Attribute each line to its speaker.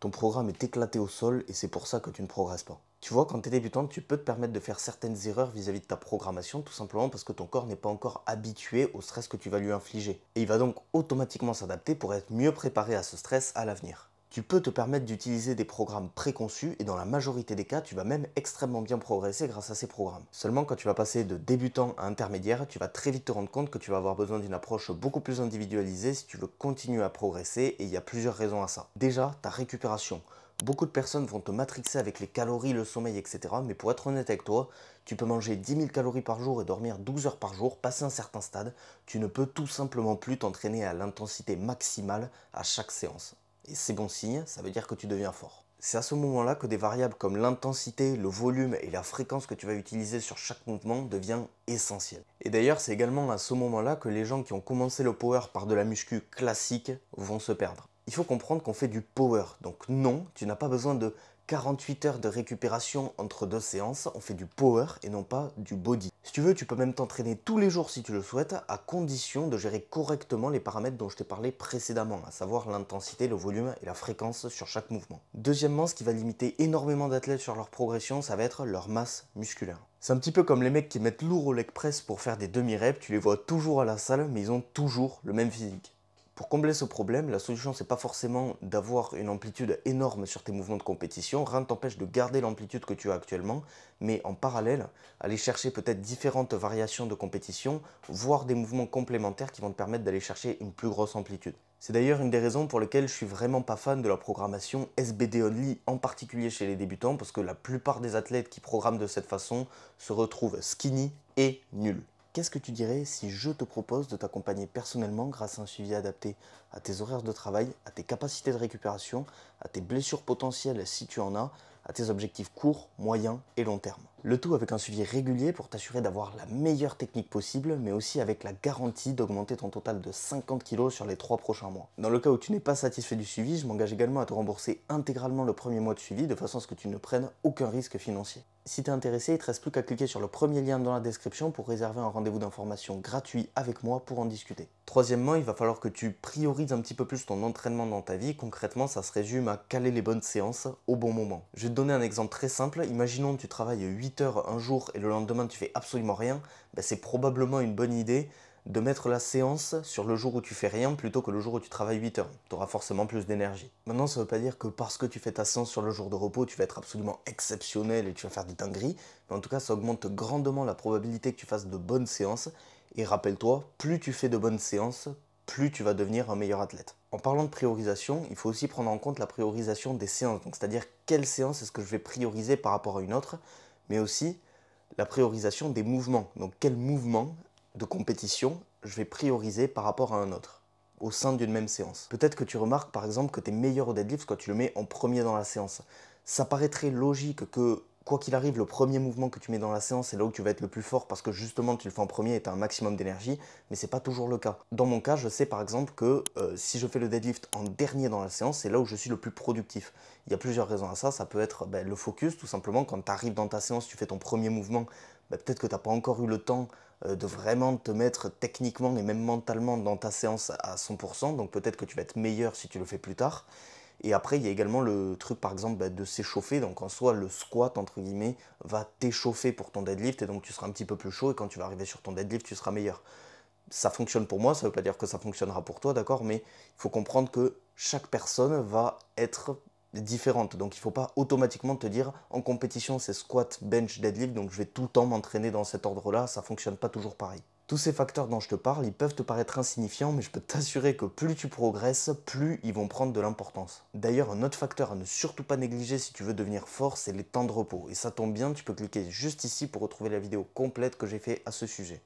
Speaker 1: ton programme est éclaté au sol et c'est pour ça que tu ne progresses pas. Tu vois, quand tu es débutant, tu peux te permettre de faire certaines erreurs vis-à-vis de ta programmation, tout simplement parce que ton corps n'est pas encore habitué au stress que tu vas lui infliger. Et il va donc automatiquement s'adapter pour être mieux préparé à ce stress à l'avenir. Tu peux te permettre d'utiliser des programmes préconçus et dans la majorité des cas, tu vas même extrêmement bien progresser grâce à ces programmes. Seulement quand tu vas passer de débutant à intermédiaire, tu vas très vite te rendre compte que tu vas avoir besoin d'une approche beaucoup plus individualisée si tu veux continuer à progresser et il y a plusieurs raisons à ça. Déjà, ta récupération. Beaucoup de personnes vont te matrixer avec les calories, le sommeil, etc. Mais pour être honnête avec toi, tu peux manger 10 000 calories par jour et dormir 12 heures par jour, passer un certain stade, tu ne peux tout simplement plus t'entraîner à l'intensité maximale à chaque séance. Et c'est bon signe, ça veut dire que tu deviens fort. C'est à ce moment-là que des variables comme l'intensité, le volume et la fréquence que tu vas utiliser sur chaque mouvement devient essentiel. Et d'ailleurs, c'est également à ce moment-là que les gens qui ont commencé le power par de la muscu classique vont se perdre. Il faut comprendre qu'on fait du power, donc non, tu n'as pas besoin de 48 heures de récupération entre deux séances, on fait du power et non pas du body. Si tu veux, tu peux même t'entraîner tous les jours si tu le souhaites, à condition de gérer correctement les paramètres dont je t'ai parlé précédemment, à savoir l'intensité, le volume et la fréquence sur chaque mouvement. Deuxièmement, ce qui va limiter énormément d'athlètes sur leur progression, ça va être leur masse musculaire. C'est un petit peu comme les mecs qui mettent lourd au leg press pour faire des demi-reps, tu les vois toujours à la salle, mais ils ont toujours le même physique. Pour combler ce problème, la solution c'est pas forcément d'avoir une amplitude énorme sur tes mouvements de compétition, rien ne t'empêche de garder l'amplitude que tu as actuellement, mais en parallèle, aller chercher peut-être différentes variations de compétition, voire des mouvements complémentaires qui vont te permettre d'aller chercher une plus grosse amplitude. C'est d'ailleurs une des raisons pour lesquelles je suis vraiment pas fan de la programmation SBD only, en particulier chez les débutants, parce que la plupart des athlètes qui programment de cette façon se retrouvent skinny et nuls. Qu'est-ce que tu dirais si je te propose de t'accompagner personnellement grâce à un suivi adapté à tes horaires de travail, à tes capacités de récupération, à tes blessures potentielles si tu en as, à tes objectifs courts, moyens et long terme? Le tout avec un suivi régulier pour t'assurer d'avoir la meilleure technique possible, mais aussi avec la garantie d'augmenter ton total de 50 kg sur les 3 prochains mois. Dans le cas où tu n'es pas satisfait du suivi, je m'engage également à te rembourser intégralement le premier mois de suivi de façon à ce que tu ne prennes aucun risque financier. Si tu es intéressé, il te reste plus qu'à cliquer sur le premier lien dans la description pour réserver un rendez-vous d'information gratuit avec moi pour en discuter. Troisièmement, il va falloir que tu priorises un petit peu plus ton entraînement dans ta vie. Concrètement, ça se résume à caler les bonnes séances au bon moment. Je vais te donner un exemple très simple. Imaginons que tu travailles 8 un jour et le lendemain tu fais absolument rien. Ben, c'est probablement une bonne idée de mettre la séance sur le jour où tu fais rien plutôt que le jour où tu travailles 8 heures. Tu auras forcément plus d'énergie. Maintenant, ça ne veut pas dire que parce que tu fais ta séance sur le jour de repos, tu vas être absolument exceptionnel et tu vas faire des dingueries. Mais en tout cas, ça augmente grandement la probabilité que tu fasses de bonnes séances et rappelle-toi, plus tu fais de bonnes séances, plus tu vas devenir un meilleur athlète. En parlant de priorisation, il faut aussi prendre en compte la priorisation des séances. Donc, c'est-à-dire quelle séance est-ce que je vais prioriser par rapport à une autre, mais aussi la priorisation des mouvements. Donc, quel mouvement de compétition je vais prioriser par rapport à un autre au sein d'une même séance? Peut-être que tu remarques par exemple que tu es meilleur quand tu le mets en premier dans la séance. Ça paraîtrait logique que quoi qu'il arrive, le premier mouvement que tu mets dans la séance, c'est là où tu vas être le plus fort parce que justement tu le fais en premier et tu as un maximum d'énergie, mais c'est pas toujours le cas. Dans mon cas, je sais par exemple que euh, si je fais le deadlift en dernier dans la séance, c'est là où je suis le plus productif. Il y a plusieurs raisons à ça, ça peut être ben, le focus, tout simplement, quand tu arrives dans ta séance, tu fais ton premier mouvement, ben, peut-être que tu n'as pas encore eu le temps euh, de vraiment te mettre techniquement et même mentalement dans ta séance à 100%, donc peut-être que tu vas être meilleur si tu le fais plus tard. Et après, il y a également le truc, par exemple, bah, de s'échauffer. Donc, en soi, le squat, entre guillemets, va t'échauffer pour ton deadlift. Et donc, tu seras un petit peu plus chaud. Et quand tu vas arriver sur ton deadlift, tu seras meilleur. Ça fonctionne pour moi. Ça ne veut pas dire que ça fonctionnera pour toi, d'accord? Mais il faut comprendre que chaque personne va être différente. Donc, il ne faut pas automatiquement te dire, en compétition, c'est squat, bench, deadlift. Donc, je vais tout le temps m'entraîner dans cet ordre-là. Ça ne fonctionne pas toujours pareil. Tous ces facteurs dont je te parle, ils peuvent te paraître insignifiants, mais je peux t'assurer que plus tu progresses, plus ils vont prendre de l'importance. D'ailleurs, un autre facteur à ne surtout pas négliger si tu veux devenir fort, c'est les temps de repos. Et ça tombe bien, tu peux cliquer juste ici pour retrouver la vidéo complète que j'ai fait à ce sujet.